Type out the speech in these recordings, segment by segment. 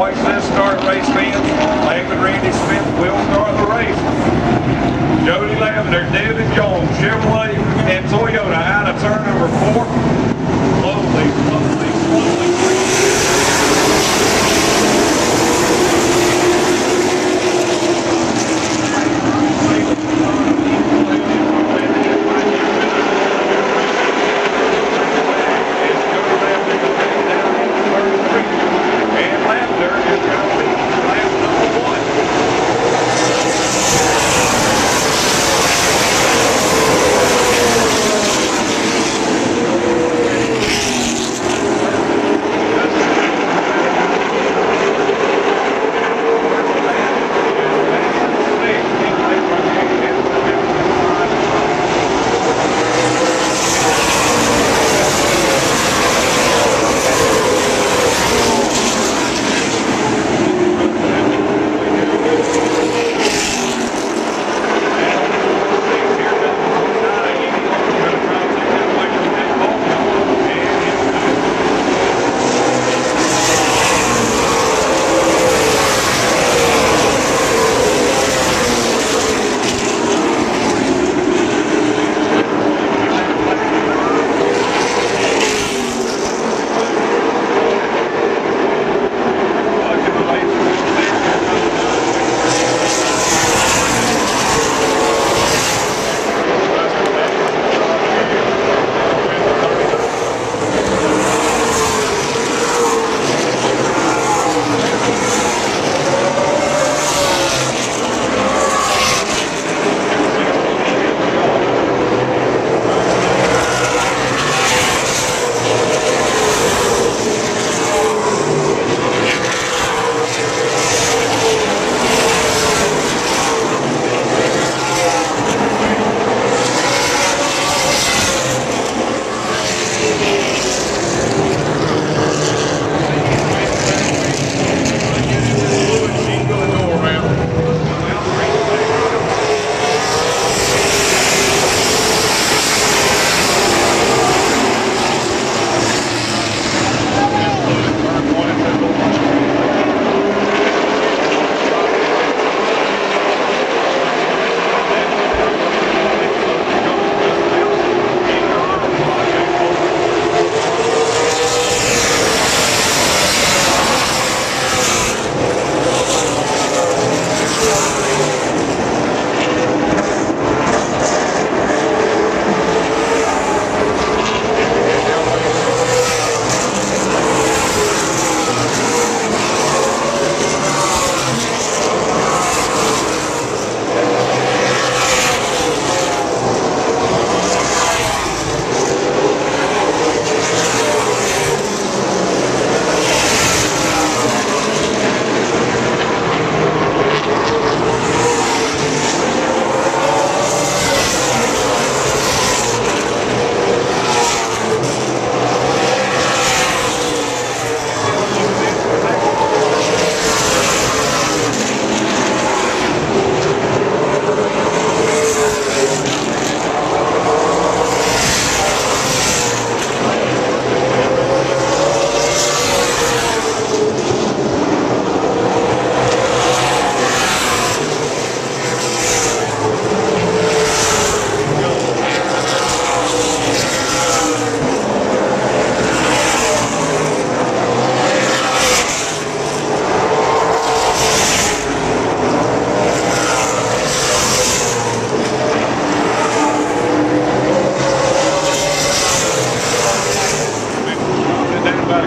start race fans. David Randy Smith will start the race. Jody Lavender, David Jones, Chevrolet, and Toyota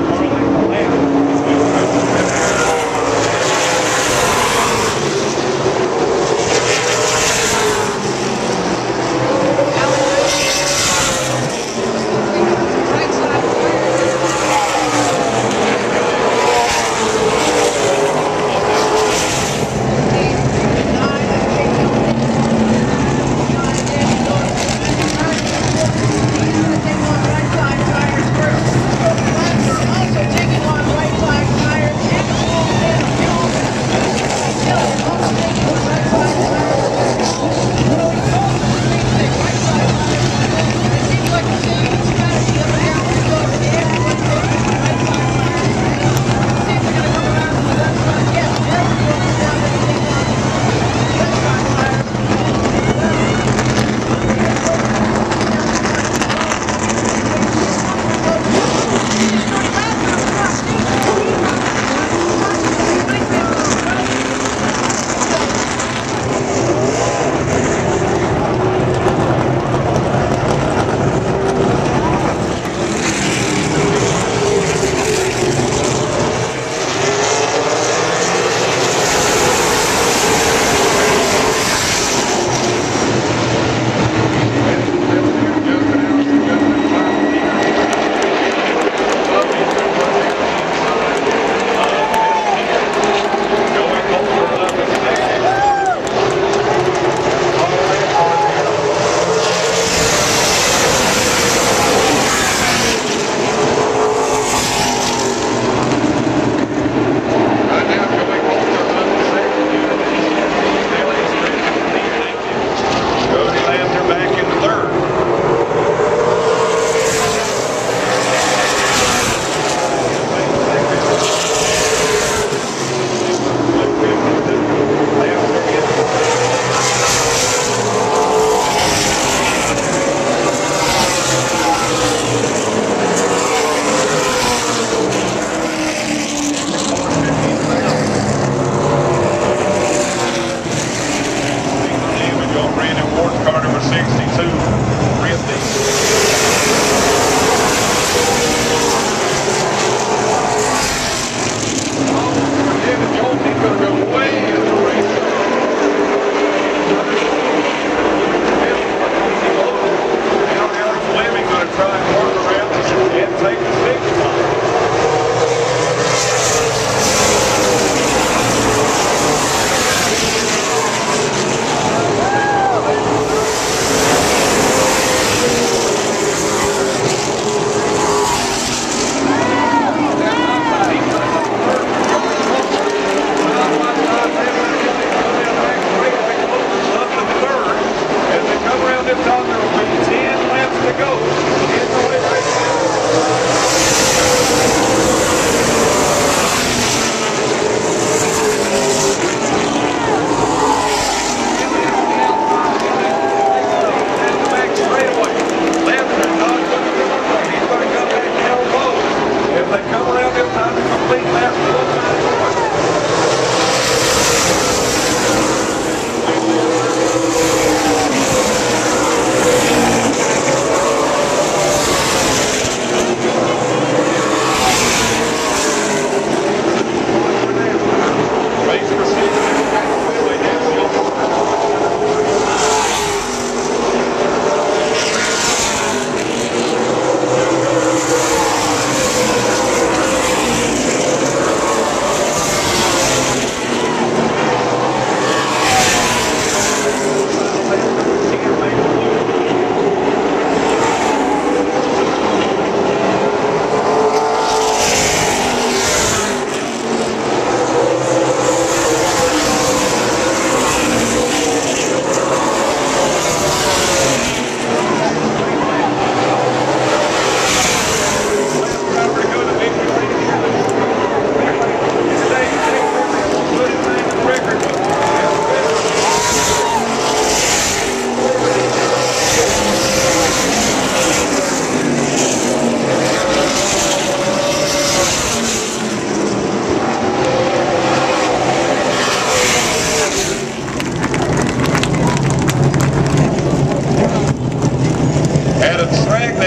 also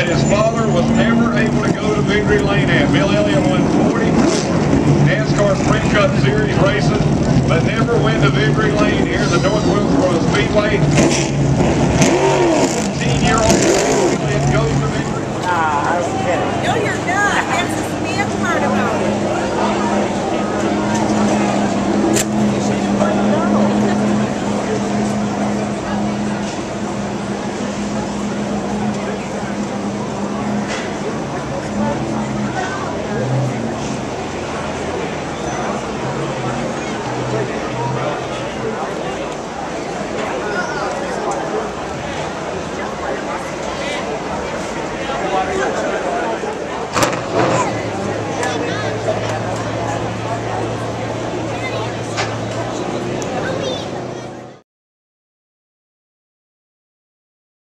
his father was never able to go to victory lane at. Bill Elliott won 44 NASCAR Sprint Cup Series races, but never went to victory lane here at the North Wilkesboro Speedway. 15-year-old Elliott goes to victory. Ah, I was you're